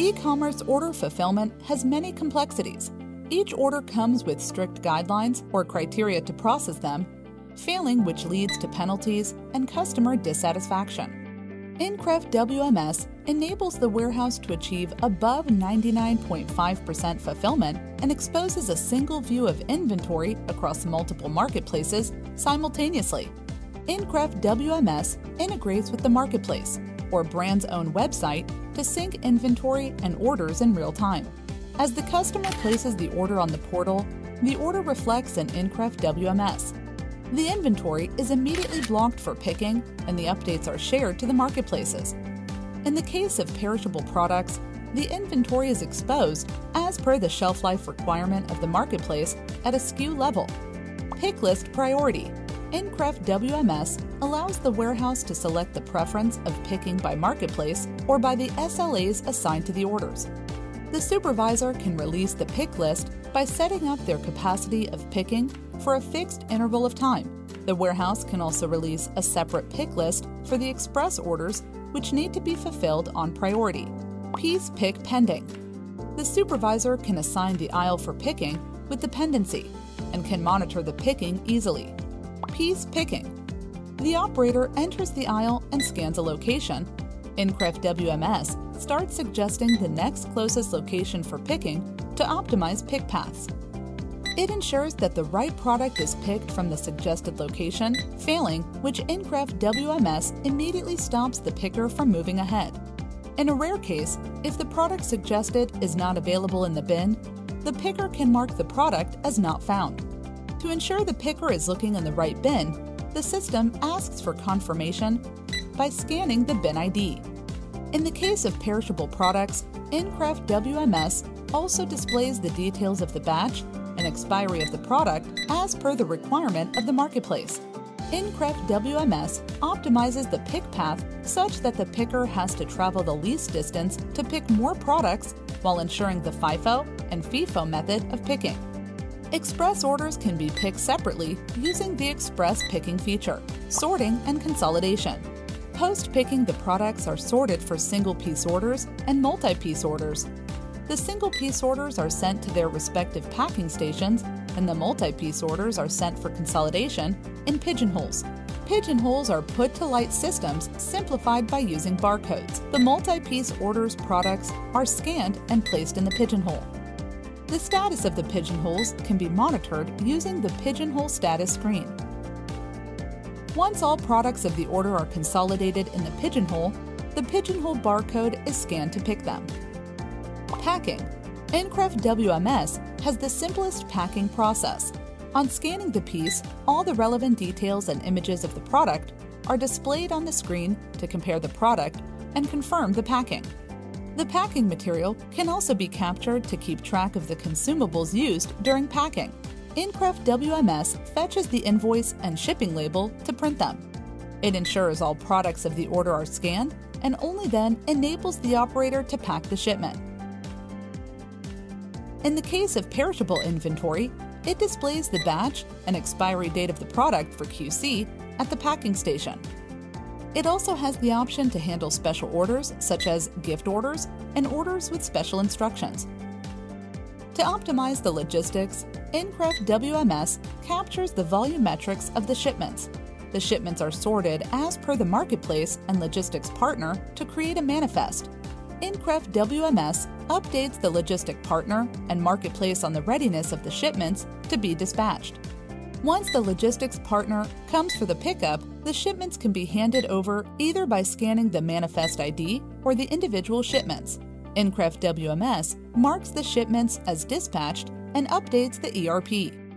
E-commerce order fulfillment has many complexities. Each order comes with strict guidelines or criteria to process them, failing which leads to penalties and customer dissatisfaction. Increff WMS enables the warehouse to achieve above 99.5% fulfillment and exposes a single view of inventory across multiple marketplaces simultaneously. Increff WMS integrates with the marketplace or brand's own website to sync inventory and orders in real time. As the customer places the order on the portal, the order reflects in Increff WMS. The inventory is immediately blocked for picking and the updates are shared to the marketplaces. In the case of perishable products, the inventory is exposed as per the shelf life requirement of the marketplace at a SKU level. Pick list priority Increff WMS allows the warehouse to select the preference of picking by marketplace or by the SLAs assigned to the orders. The supervisor can release the pick list by setting up their capacity of picking for a fixed interval of time. The warehouse can also release a separate pick list for the express orders which need to be fulfilled on priority. Piece pick pending. The supervisor can assign the aisle for picking with dependency and can monitor the picking easily piece picking. The operator enters the aisle and scans a location. Increff WMS starts suggesting the next closest location for picking to optimize pick paths. It ensures that the right product is picked from the suggested location, failing which Increff WMS immediately stops the picker from moving ahead. In a rare case, if the product suggested is not available in the bin, the picker can mark the product as not found. To ensure the picker is looking in the right bin, the system asks for confirmation by scanning the bin ID. In the case of perishable products, Increff WMS also displays the details of the batch and expiry of the product as per the requirement of the marketplace. Increff WMS optimizes the pick path such that the picker has to travel the least distance to pick more products while ensuring the FIFO and FEFO method of picking. Express orders can be picked separately using the Express Picking feature, sorting and consolidation. Post-picking, the products are sorted for single-piece orders and multi-piece orders. The single-piece orders are sent to their respective packing stations, and the multi-piece orders are sent for consolidation in pigeonholes. Pigeonholes are put-to-light systems simplified by using barcodes. The multi-piece orders products are scanned and placed in the pigeonhole. The status of the pigeonholes can be monitored using the pigeonhole status screen. Once all products of the order are consolidated in the pigeonhole, the pigeonhole barcode is scanned to pick them. Packing Increff WMS has the simplest packing process. On scanning the piece, all the relevant details and images of the product are displayed on the screen to compare the product and confirm the packing. The packing material can also be captured to keep track of the consumables used during packing. Increff WMS fetches the invoice and shipping label to print them. It ensures all products of the order are scanned and only then enables the operator to pack the shipment. In the case of perishable inventory, it displays the batch and expiry date of the product for QC at the packing station. It also has the option to handle special orders such as gift orders and orders with special instructions. To optimize the logistics, Increff WMS captures the volumetrics of the shipments. The shipments are sorted as per the marketplace and logistics partner to create a manifest. Increff WMS updates the logistic partner and marketplace on the readiness of the shipments to be dispatched. Once the logistics partner comes for the pickup, the shipments can be handed over either by scanning the manifest ID or the individual shipments. Increff WMS marks the shipments as dispatched and updates the ERP.